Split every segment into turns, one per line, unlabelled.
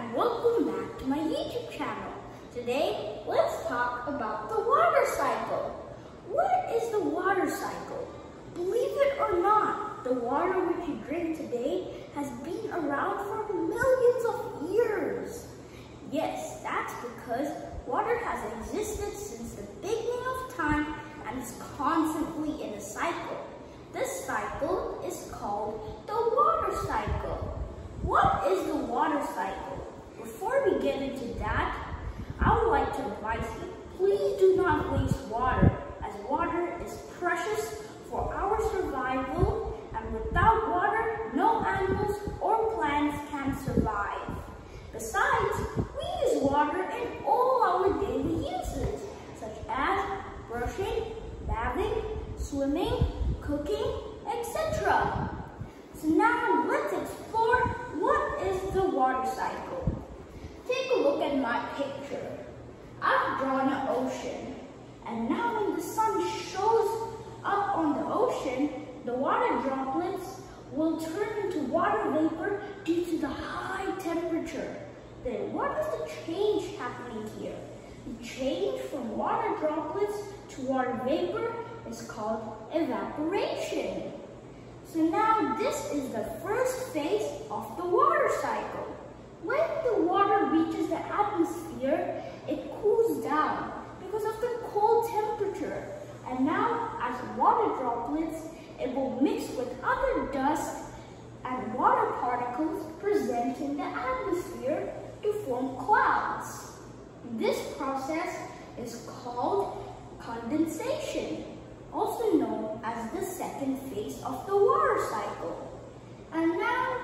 and welcome back to my YouTube channel. Today, let's talk about the water cycle. What is the water cycle? Believe it or not, the water which you drink today has been around for millions of years. Yes, that's because water has existed since the beginning of time and is constantly in a cycle. This cycle is called the water cycle. What is the water cycle? Before we get into that, I would like to advise you, please do not waste water as water is precious for our survival and without water, no animals or plants can survive. Besides, we use water in all our daily uses, such as brushing, bathing, swimming, cooking, etc. So now let's explore what is the water cycle. Take a look at my picture. I've drawn an ocean and now when the sun shows up on the ocean, the water droplets will turn into water vapor due to the high temperature. Then what is the change happening here? The change from water droplets to water vapor is called evaporation. So now this is the first phase of the water cycle. When the water reaches the atmosphere, it cools down because of the cold temperature. And now as water droplets, it will mix with other dust and water particles present in the atmosphere to form clouds. This process is called condensation, also known as the second phase of the water cycle. And now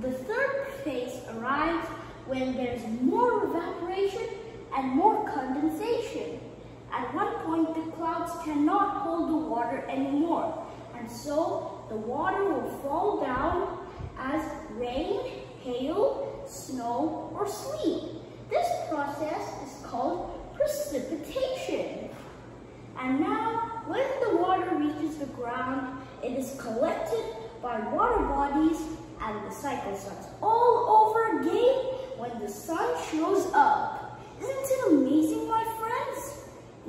the third phase arrives when there's more evaporation and more condensation. At one point, the clouds cannot hold the water anymore, and so the water will fall down as rain, hail, snow, or sleet. This process is called precipitation. And now, when the water reaches the ground, it is collected by water bodies and the cycle starts all over again when the sun shows up. Isn't it amazing, my?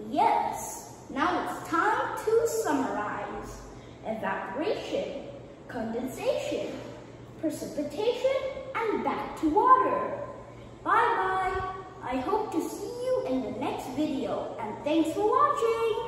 Yes. Now it's time to summarize. Evaporation, condensation, precipitation, and back to water. Bye-bye. I hope to see you in the next video and thanks for watching.